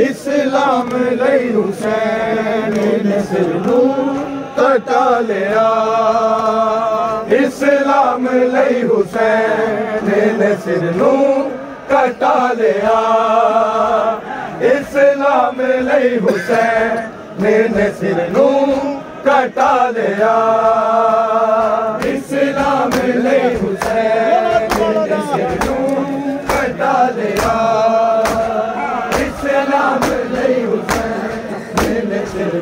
اسلام لئی حسین نے سرنو کٹا لیا۔ اسلام لئی حسین نے سرنو کٹا لیا۔ ਮਿਲੇ ਹੁਸੈਨ ਨੇ ਸਿਰ ਨੂੰ ਕਟਾ ਲਿਆ ਇਸਲਾਮ ਮਿਲੇ ਹੁਸੈਨ ਨੇ ਸਿਰ ਨੂੰ ਕਟਾ ਲਿਆ ਇਸਲਾਮ ਮਿਲੇ ਹੁਸੈਨ ਨੇ ਸਿਰ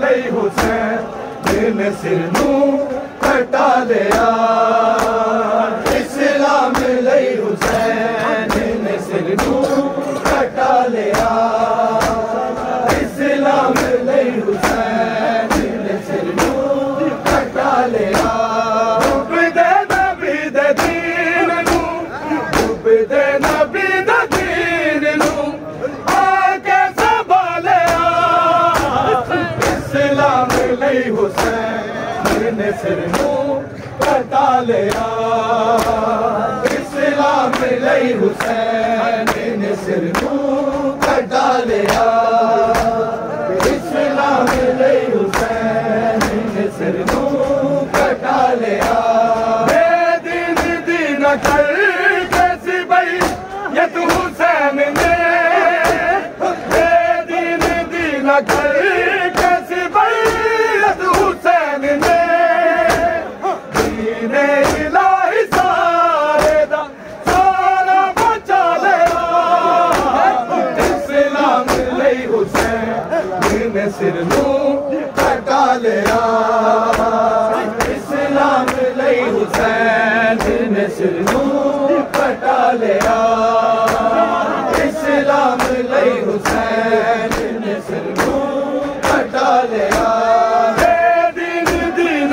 لئی حسین دل سر نو کٹا لیا کر حسین نے سر منہ کٹا لیا۔ اسلام لئی حسین نے سر منہ کٹا لیا۔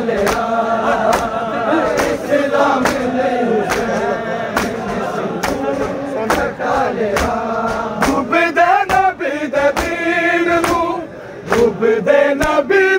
نه بنون نه به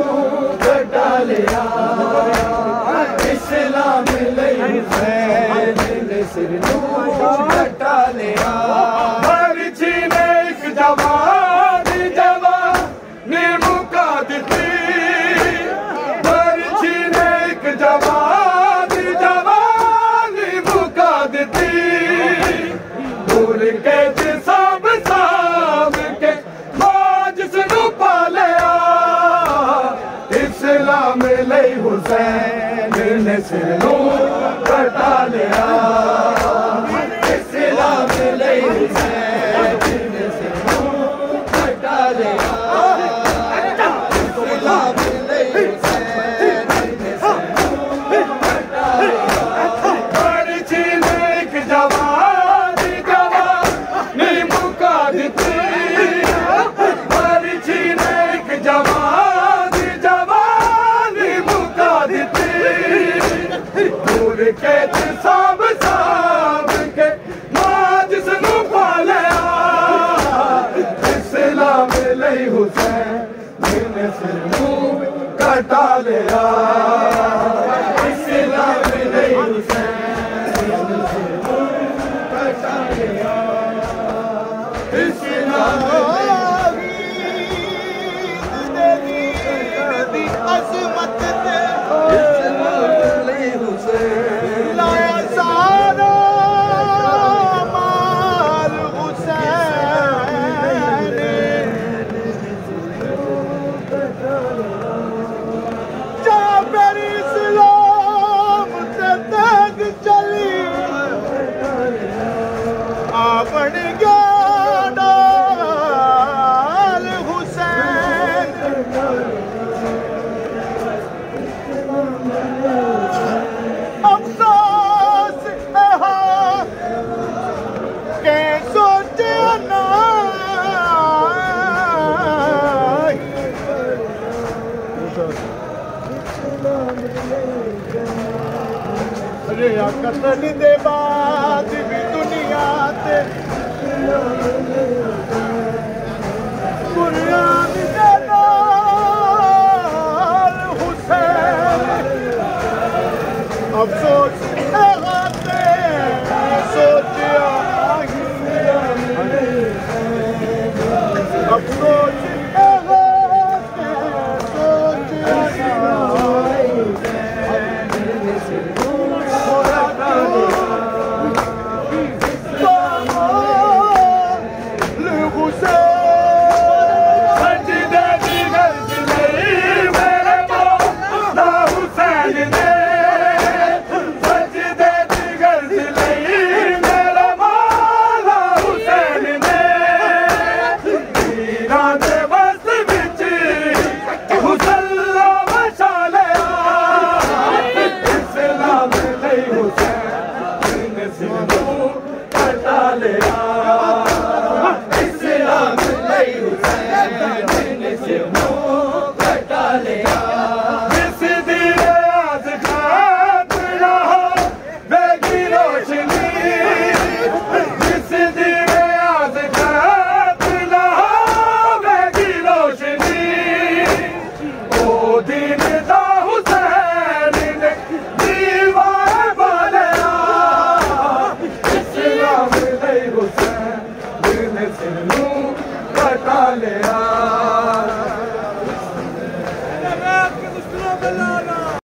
হুসেন নেসেলো اس منہ کٹا لیا Senhor. قتل دے بعد بھی دنیا تے قرآن دے نال حسین افسوس